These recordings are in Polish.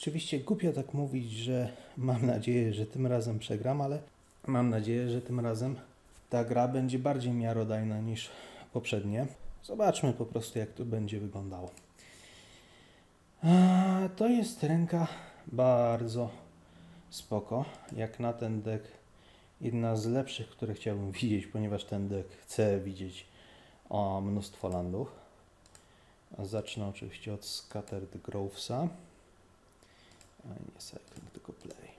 Oczywiście głupio tak mówić, że mam nadzieję, że tym razem przegram, ale mam nadzieję, że tym razem ta gra będzie bardziej miarodajna niż poprzednie. Zobaczmy po prostu, jak to będzie wyglądało. To jest ręka bardzo spoko. Jak na ten deck, jedna z lepszych, które chciałbym widzieć, ponieważ ten deck chcę widzieć o mnóstwo landów. Zacznę oczywiście od Scattered Grovesa. A nie Cycling, tylko Play.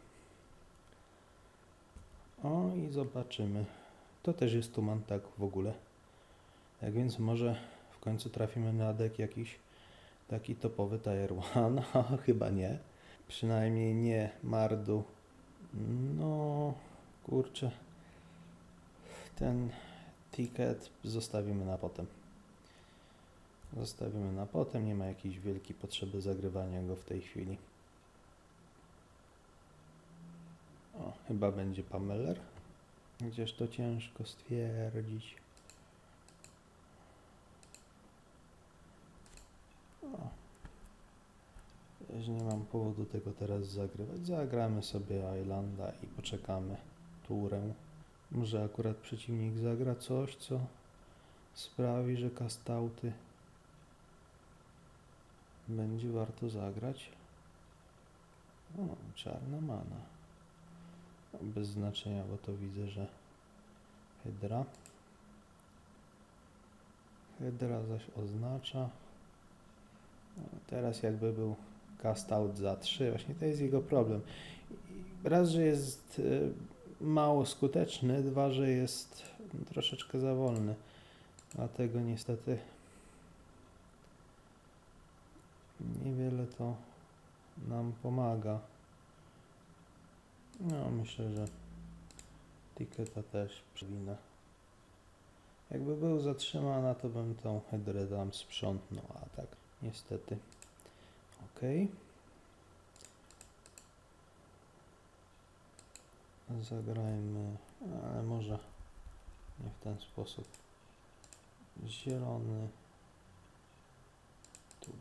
O i zobaczymy. To też jest tuman tak w ogóle. Tak więc może w końcu trafimy na deck jakiś taki topowy Tier 1. A chyba nie. Przynajmniej nie Mardu. No kurczę. Ten ticket zostawimy na potem. Zostawimy na potem. Nie ma jakiejś wielkiej potrzeby zagrywania go w tej chwili. O, chyba będzie Pameller. Gdzież to ciężko stwierdzić. O. Też nie mam powodu tego teraz zagrywać. Zagramy sobie Islanda i poczekamy turę. Może akurat przeciwnik zagra coś, co sprawi, że kastauty będzie warto zagrać. O, czarna mana. Bez znaczenia, bo to widzę, że Hydra. Hydra zaś oznacza. No, teraz jakby był cast out za 3, właśnie to jest jego problem. Raz, że jest y, mało skuteczny, dwa, że jest troszeczkę za wolny. Dlatego niestety niewiele to nam pomaga. No, myślę, że Ticketa też przewinę. Jakby był zatrzymana, to bym tą hydrę tam sprzątnął, a tak niestety. Ok. Zagrajmy, ale może nie w ten sposób. Zielony, tu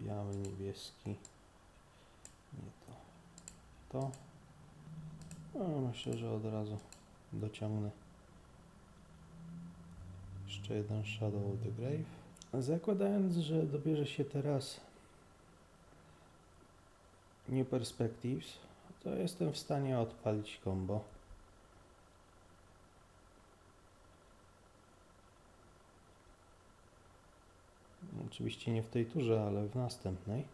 biały, niebieski, nie to, to. No, myślę, że od razu dociągnę jeszcze jeden Shadow of the Grave. Zakładając, że dobierze się teraz New Perspectives, to jestem w stanie odpalić combo. Oczywiście nie w tej turze, ale w następnej.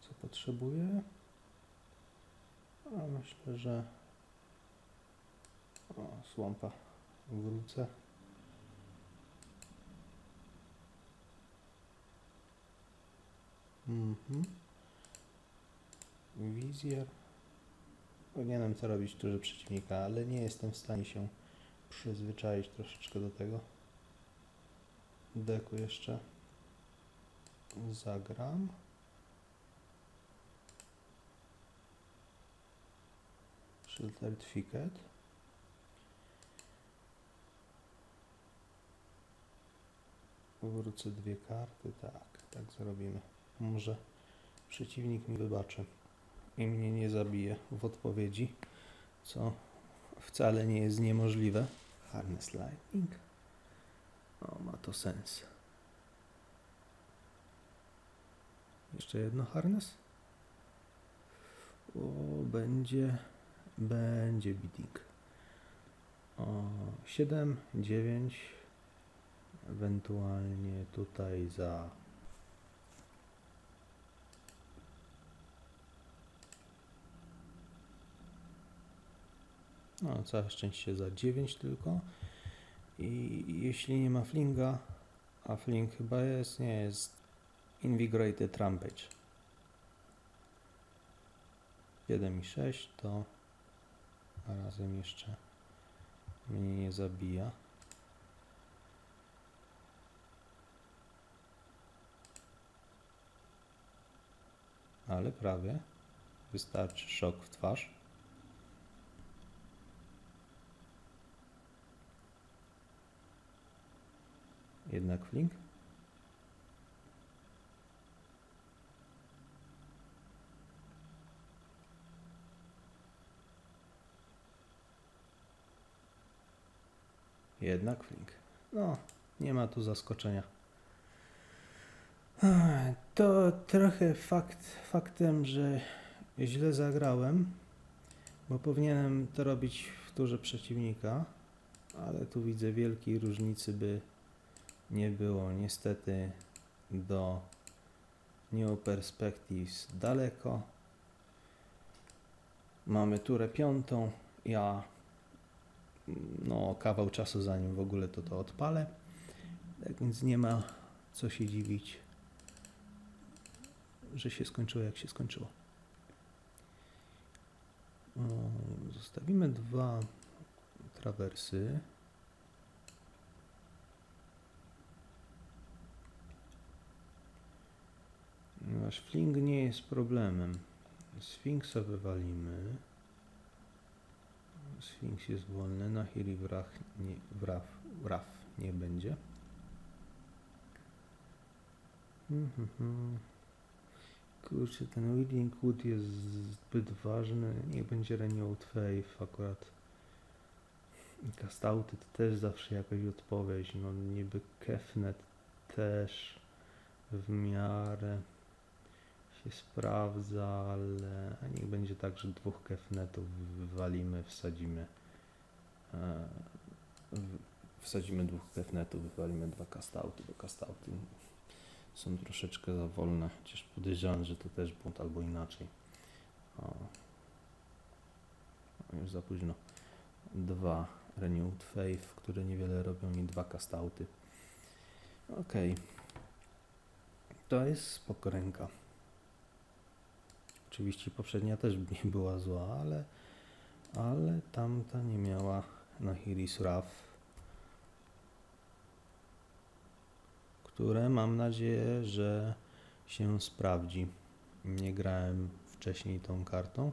Co potrzebuję? A myślę, że o, słompa wrócę. Mhm. Wizjer. Powinienem co robić turze przeciwnika, ale nie jestem w stanie się przyzwyczaić troszeczkę do tego. Deku jeszcze zagram. Sheltered Thicket. Wrócę dwie karty, tak, tak zrobimy. Może przeciwnik mi wybaczy i mnie nie zabije w odpowiedzi, co wcale nie jest niemożliwe. Harness Lightning. O, ma to sens. Jeszcze jedno harness? O, będzie, będzie bidding. O, 7, 9, ewentualnie tutaj za No, całe szczęście za 9 tylko. I jeśli nie ma flinga, a fling chyba jest, nie jest Invigorated Rampage. 7 i 6 to razem jeszcze mnie nie zabija. ale prawie. Wystarczy szok w twarz. Jednak flink. Jednak flink. No, nie ma tu zaskoczenia. To trochę fakt, faktem, że źle zagrałem, bo powinienem to robić w turze przeciwnika, ale tu widzę wielkiej różnicy by nie było. Niestety do New Perspectives daleko. Mamy turę piątą. Ja no kawał czasu zanim w ogóle to to odpalę. Tak więc nie ma co się dziwić, że się skończyło jak się skończyło. Zostawimy dwa trawersy. Nasz fling nie jest problemem. Sfinksa wywalimy. Sfinks jest wolny, na Hiri wrach nie, wraf, wraf nie będzie. Mhm. Kurczę, ten Willing Wood jest zbyt ważny. Niech będzie Renewed Faith akurat. Kastauty to też zawsze jakaś odpowiedź. No niby Kefnet też w miarę się sprawdza, ale niech będzie tak, że dwóch kefnetów wywalimy, wsadzimy. e, Wsadzimy dwóch kefnetów, wywalimy dwa kastauty, bo kastauty są troszeczkę za wolne, chociaż podejrzewam, że to też błąd albo inaczej. O. Już za późno. Dwa Renewed Faith, które niewiele robią i dwa kastauty. Okej. To jest spoko ręka. Oczywiście poprzednia też nie była zła, ale, ale tamta nie miała Nahiris Raf, które mam nadzieję, że się sprawdzi. Nie grałem wcześniej tą kartą.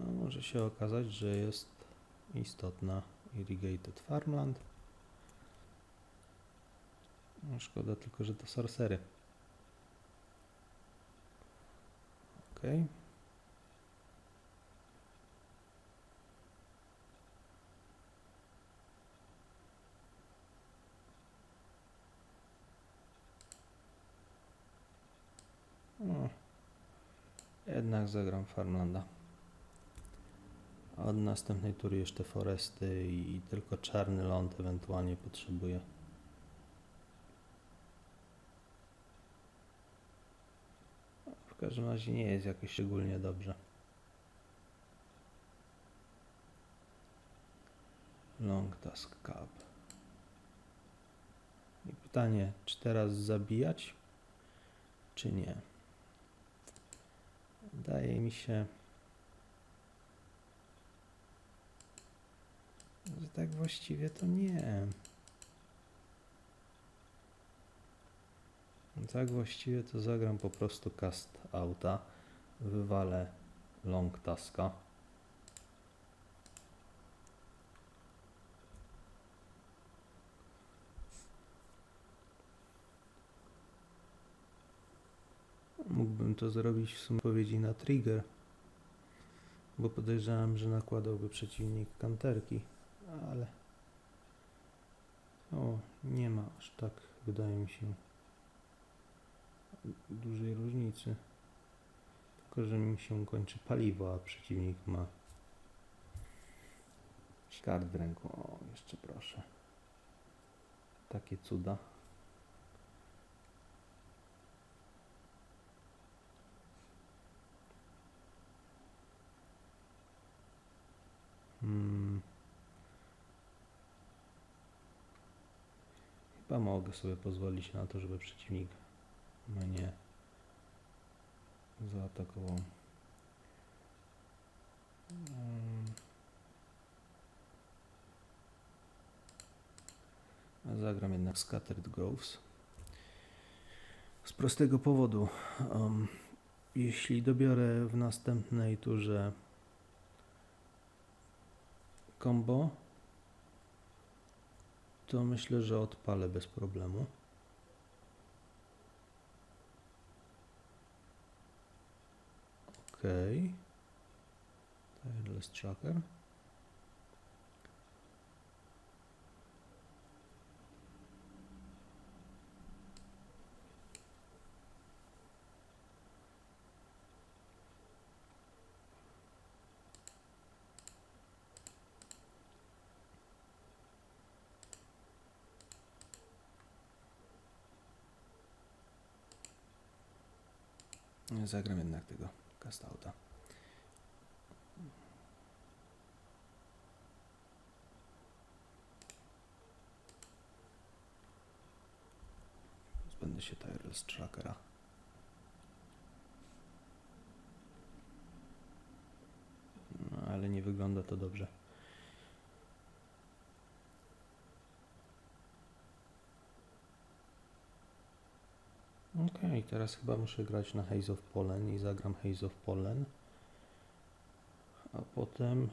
A może się okazać, że jest istotna Irrigated Farmland. No, szkoda tylko, że to sorcery. Okej. O, Jednak zagram Farmlanda. Od następnej tury jeszcze Foresty i, tylko czarny ląd ewentualnie potrzebuję. W każdym razie nie jest jakoś szczególnie dobrze. Long Task Cup. I pytanie, czy teraz zabijać, czy nie? Wydaje mi się, że tak właściwie to nie. Tak właściwie to zagram po prostu cast auta, wywalę long taska. Mógłbym to zrobić w sumie odpowiedzi na trigger, bo podejrzewam, że nakładałby przeciwnik kanterki, ale o, nie ma aż tak, wydaje mi się dużej różnicy. Tylko, że mi się kończy paliwo, a przeciwnik ma kart w ręku. O, jeszcze proszę. Takie cuda. Hmm. Chyba mogę sobie pozwolić na to, żeby przeciwnik mnie zaatakował. Zagram jednak Scattered Groves. Z prostego powodu. Um, jeśli dobiorę w następnej turze combo, to myślę, że odpalę bez problemu. Tireless tracker. Zagram jednak tego castouta. Zbędę się Tyrell z trackera. No, ale nie wygląda to dobrze. Teraz chyba muszę grać na Haze of Polen i zagram Haze of Polen. A potem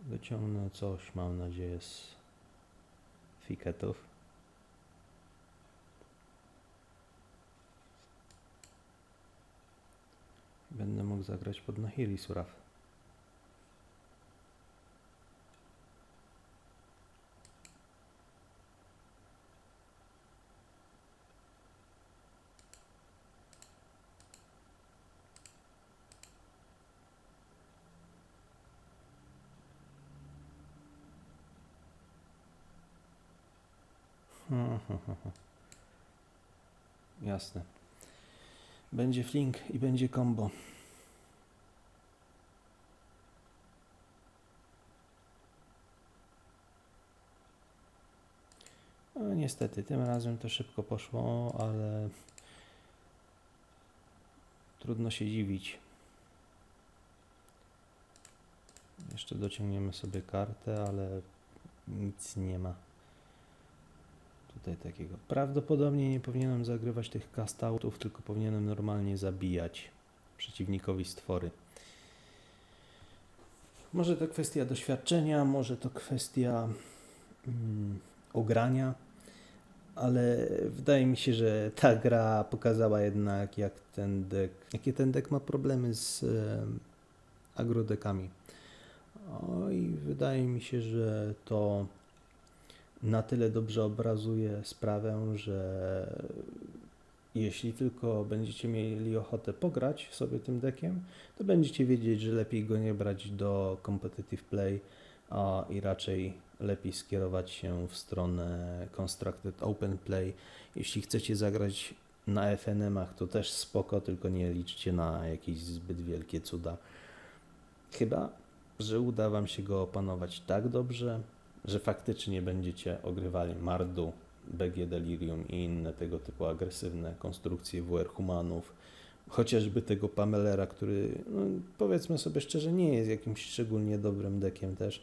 wyciągnę coś, mam nadzieję, z fiketów. Będę mógł zagrać pod Nahiri Suraf. Jasne. Będzie flink i będzie combo. No, niestety, tym razem to szybko poszło, ale trudno się dziwić. Jeszcze dociągniemy sobie kartę, ale nic nie ma tutaj takiego. Prawdopodobnie nie powinienem zagrywać tych castoutów, tylko powinienem normalnie zabijać przeciwnikowi stwory. Może to kwestia doświadczenia, może to kwestia mm, ogrania, ale wydaje mi się, że ta gra pokazała jednak, jak ten deck, jakie ten deck ma problemy z e, agrodekami. O, I wydaje mi się, że to na tyle dobrze obrazuje sprawę, że jeśli tylko będziecie mieli ochotę pograć sobie tym deckiem, to będziecie wiedzieć, że lepiej go nie brać do competitive play a i raczej lepiej skierować się w stronę constructed open play. Jeśli chcecie zagrać na FNM-ach, to też spoko, tylko nie liczcie na jakieś zbyt wielkie cuda. Chyba, że uda Wam się go opanować tak dobrze, że faktycznie będziecie ogrywali Mardu, BG Delirium i inne tego typu agresywne konstrukcje WR Humanów, chociażby tego Pamelera, który no, powiedzmy sobie szczerze nie jest jakimś szczególnie dobrym dekiem też,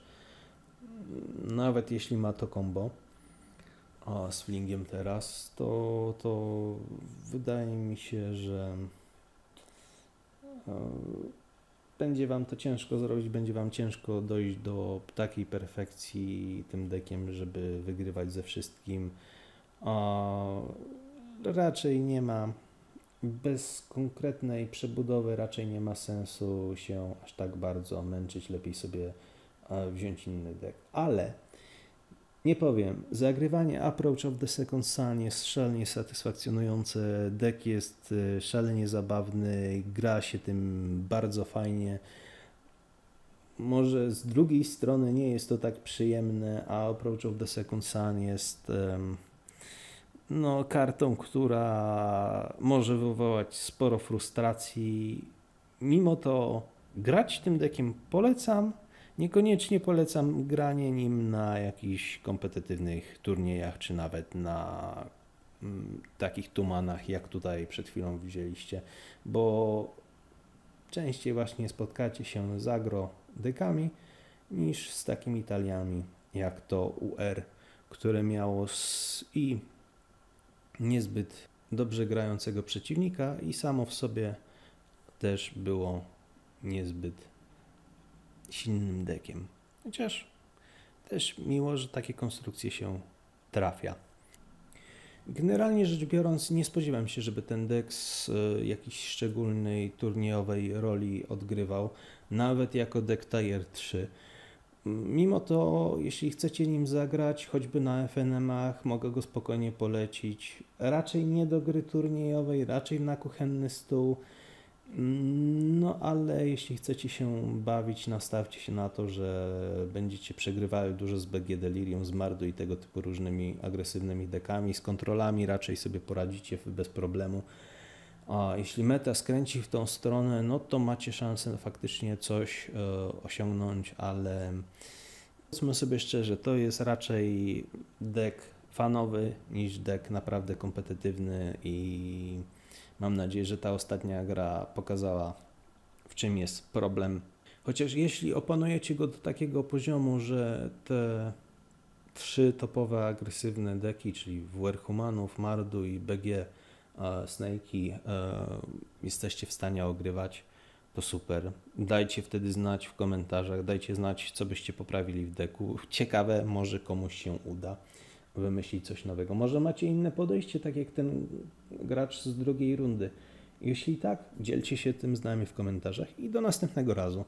nawet jeśli ma to combo a z Flingiem teraz, to, to wydaje mi się, że e, będzie Wam to ciężko zrobić, będzie Wam ciężko dojść do takiej perfekcji tym dekiem, żeby wygrywać ze wszystkim. Raczej nie ma, bez konkretnej przebudowy raczej nie ma sensu się aż tak bardzo męczyć, lepiej sobie wziąć inny deck. Ale nie powiem, zagrywanie Approach of the Second Sun jest szalenie satysfakcjonujące, deck jest e, szalenie zabawny, gra się tym bardzo fajnie. Może z drugiej strony nie jest to tak przyjemne, a Approach of the Second Sun jest no, kartą, która może wywołać sporo frustracji. Mimo to grać tym deckiem polecam, Niekoniecznie polecam granie nim na jakichś kompetytywnych turniejach, czy nawet na mm, takich tumanach, jak tutaj przed chwilą widzieliście, bo częściej właśnie spotkacie się z agro dekami niż z takimi taliami jak to UR, które miało i niezbyt dobrze grającego przeciwnika i samo w sobie też było niezbyt silnym dekiem. Chociaż też miło, że takie konstrukcje się trafia. Generalnie rzecz biorąc, nie spodziewam się, żeby ten z e, jakiejś szczególnej turniejowej roli odgrywał, nawet jako deck Tier 3. Mimo to, jeśli chcecie nim zagrać, choćby na FNM-ach, mogę go spokojnie polecić. Raczej nie do gry turniejowej, raczej na kuchenny stół. No ale jeśli chcecie się bawić, nastawcie się na to, że będziecie przegrywały dużo z BG Delirium, z Mardu i tego typu różnymi agresywnymi dekami. Z kontrolami raczej sobie poradzicie bez problemu. A jeśli meta skręci w tą stronę, no to macie szansę faktycznie coś e, osiągnąć, ale powiedzmy sobie szczerze, to jest raczej deck fanowy niż deck naprawdę kompetytywny i mam nadzieję, że ta ostatnia gra pokazała w czym jest problem. Chociaż jeśli opanujecie go do takiego poziomu, że te trzy topowe agresywne deki, czyli WR Humanów, Mardu i BG Snake'i jesteście w stanie ogrywać, to super. Dajcie wtedy znać w komentarzach, dajcie znać, co byście poprawili w deku. Ciekawe, może komuś się uda wymyślić coś nowego. Może macie inne podejście, tak jak ten gracz z drugiej rundy. Jeśli tak, dzielcie się tym z nami w komentarzach i do następnego razu.